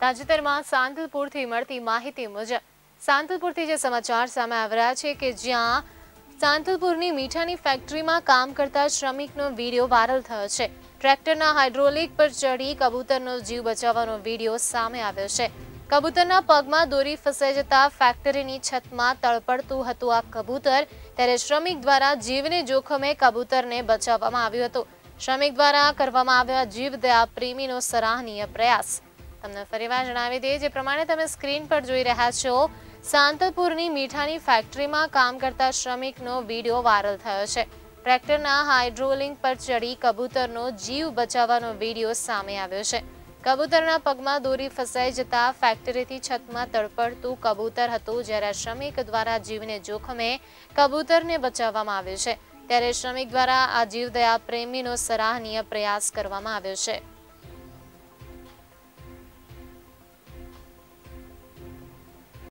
તાજેતરમાં સાંતલપુરથી મળતી માહિતી મુજબ સાંતલપુરથી જે સમાચાર સામે આવ્યા છે કે જ્યાં સાંતલપુરની મીઠાની ફેક્ટરીમાં કામ કરતા શ્રમિકનો વીડિયો વાયરલ થયો છે. ટ્રેક્ટરના હાઇડ્રોલિક પર ચડી કબૂતરનો જીવ બચાવવાનો વીડિયો સામે આવ્યો છે. કબૂતરના પગમાં દોરી ફસાઈ જતા ફેક્ટરીની છતમાં તળપડતું હતું આ કબૂતર. ત્યારે શ્રમિક દ્વારા જીવને જોખમે કબૂતરને બચાવવામાં આવ્યું હતું. શ્રમિક દ્વારા કરવામાં આવ્યા જીવદયા પ્રેમીનો સરાહનીય પ્રયાસ. તમને ફરીવાર જણાવી દઈએ, જે પ્રમાણે તમે સ્ક્રીન પર જોઈ રહ્યા છો, સાંતલપુરની મીઠાની ફેક્ટરીમાં કામ કરતા શ્રમિકનો વીડિયો વાયરલ થયો છે. ટ્રેક્ટરના હાઇડ્રોલિંગ પર ચડી કબૂતરનો જીવ બચાવવાનો વીડિયો સામે આવ્યો છે. કબૂતરના પગમાં દોરી ફસાઈ જતા ફેક્ટરીથી છતમાં તડપડતું કબૂતર હતું, જ્યારે શ્રમિક દ્વારા જીવને જોખમે કબૂતરને બચાવવામાં આવ્યું છે. ત્યારે શ્રમિક દ્વારા આ જીવદયા પ્રેમીનો સરાહનીય પ્રયાસ કરવામાં આવ્યો છે.